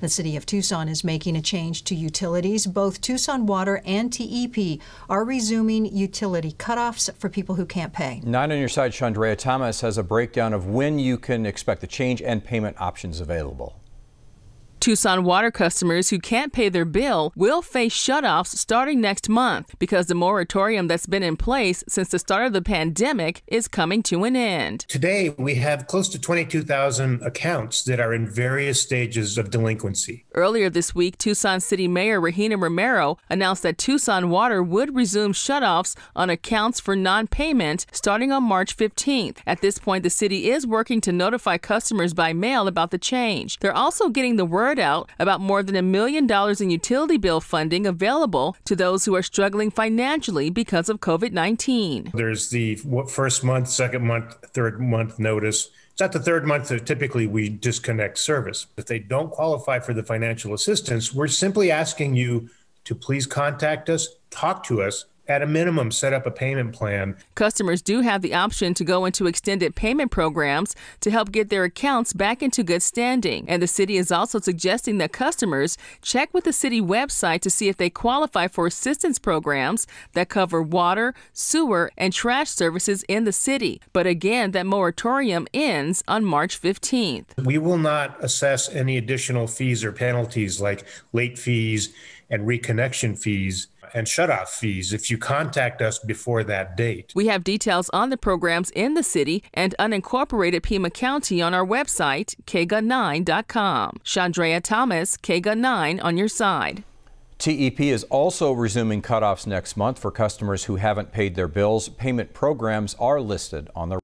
The city of Tucson is making a change to utilities. Both Tucson Water and TEP are resuming utility cutoffs for people who can't pay. Nine on your side, Chandrea Thomas has a breakdown of when you can expect the change and payment options available. Tucson water customers who can't pay their bill will face shutoffs starting next month because the moratorium that's been in place since the start of the pandemic is coming to an end. Today, we have close to 22,000 accounts that are in various stages of delinquency. Earlier this week, Tucson City Mayor Regina Romero announced that Tucson Water would resume shutoffs on accounts for non payment starting on March 15th. At this point, the city is working to notify customers by mail about the change. They're also getting the word out about more than a million dollars in utility bill funding available to those who are struggling financially because of COVID 19. There's the first month, second month, third month notice. It's at the third month that typically we disconnect service. If they don't qualify for the financial assistance, we're simply asking you to please contact us, talk to us, at a minimum, set up a payment plan. Customers do have the option to go into extended payment programs to help get their accounts back into good standing. And the city is also suggesting that customers check with the city website to see if they qualify for assistance programs that cover water, sewer, and trash services in the city. But again, that moratorium ends on March 15th. We will not assess any additional fees or penalties like late fees and reconnection fees and shutoff fees if you contact us before that date. We have details on the programs in the city and unincorporated Pima County on our website, kgun9.com. Chandrea Thomas, KGUN 9 on your side. TEP is also resuming cutoffs next month for customers who haven't paid their bills. Payment programs are listed on the